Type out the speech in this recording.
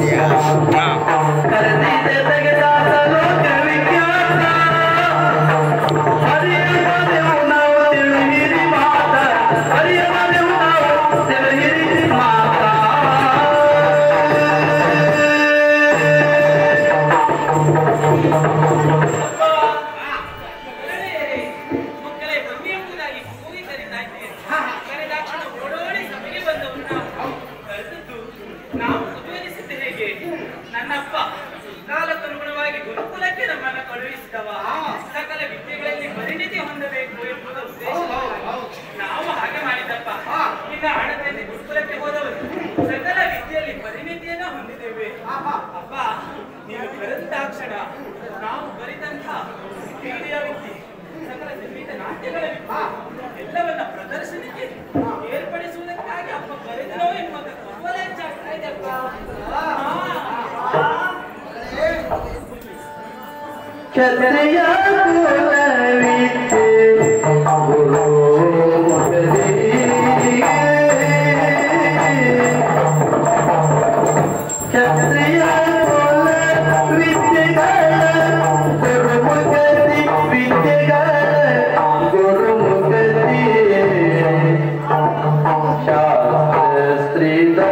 Yeah. Wow. ನೀನು ಕರೆದಾಕ್ಷಣ ನಾವು ಬರೆದಂಥ ಕ್ರೀಡೆಯ ವ್ಯಕ್ತಿ, ಸಕಲ ಸಂಗೀತ ನಾಟ್ಯಗಳ ಎಲ್ಲವನ್ನ ಪ್ರದರ್ಶನಕ್ಕೆ ಏರ್ಪಡಿಸುವುದಕ್ಕಾಗಿ ಅಪ್ಪ ಬರೆದನೋ ಎಂಬ ಕುತೂಹಲ ಹೆಚ್ಚಾಗ್ತಾ ಇದೆ ಅಪ್ಪ. ಕೆರೆಯ ಕುಲವಿತ್ತು mestre da